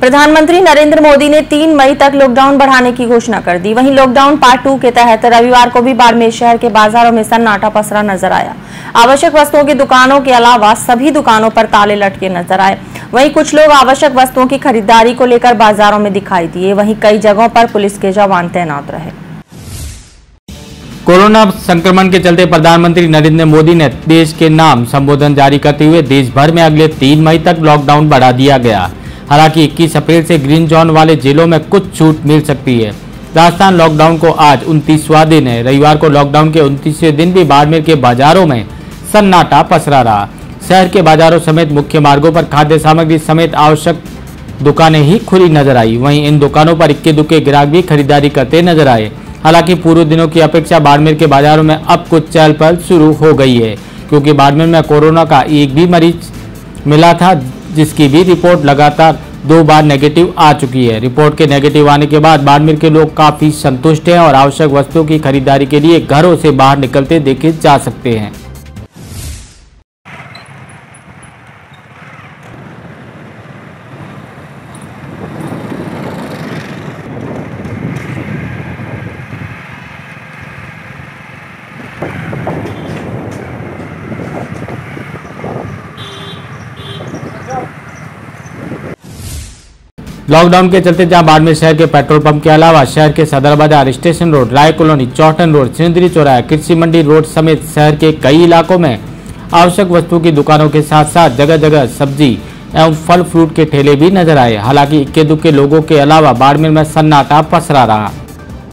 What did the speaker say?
प्रधानमंत्री नरेंद्र मोदी ने 3 मई तक लॉकडाउन बढ़ाने की घोषणा कर दी। वहीं लॉकडाउन पार्ट टू के तहत रविवार को भी बाड़मेर शहर के बाजारों में सन्नाटा पसरा नज़र आया। आवश्यक वस्तुओं की दुकानों के अलावा सभी दुकानों पर ताले लटके नज़र आए। वहीं कुछ लोग आवश्यक वस्तुओं की खरीदारी को लेकर बाजारों में दिखाई दिए। वहीं कई जगहों पर पुलिस के जवान तैनात रहे। कोरोना संक्रमण के चलते प्रधानमंत्री नरेंद्र मोदी ने देश के नाम संबोधन जारी करते हुए देश भर में अगले तीन मई तक लॉकडाउन बढ़ा दिया गया। हालाँकि 21 अप्रैल से ग्रीन जोन वाले जिलों में कुछ छूट मिल सकती है। राजस्थान लॉकडाउन को आज उनतीसवा दिन है। रविवार को लॉकडाउन के उनतीसवें दिन भी बाड़मेर के बाजारों में सन्नाटा पसरा रहा। शहर के बाजारों समेत मुख्य मार्गों पर खाद्य सामग्री समेत आवश्यक दुकानें ही खुली नज़र आई। वहीं इन दुकानों पर इक्के दुक्के ग्राहक भी खरीदारी करते नज़र आए। हालाँकि पूर्व दिनों की अपेक्षा बाड़मेर के बाजारों में अब कुछ चहल पहल शुरू हो गई है, क्योंकि बाड़मेर में कोरोना का एक भी मरीज़ मिला था। जिसकी भी रिपोर्ट लगातार दो बार नेगेटिव आ चुकी है। रिपोर्ट के नेगेटिव आने के बाद बाड़मेर के लोग काफ़ी संतुष्ट हैं और आवश्यक वस्तुओं की खरीदारी के लिए घरों से बाहर निकलते देखे जा सकते हैं। लॉकडाउन के चलते जहाँ बाड़मेर शहर के पेट्रोल पंप के अलावा शहर के Sadar Bazaar station road, Rai colony, Chautan road, Sindri Chauraha, कृषि मंडी रोड समेत शहर के कई इलाकों में आवश्यक वस्तुओं की दुकानों के साथ साथ जगह जगह सब्ज़ी एवं फल फ्रूट के ठेले भी नज़र आए। हालाँकि इक्के दुक्के लोगों के अलावा बाड़मेर में सन्नाटा पसरा रहा।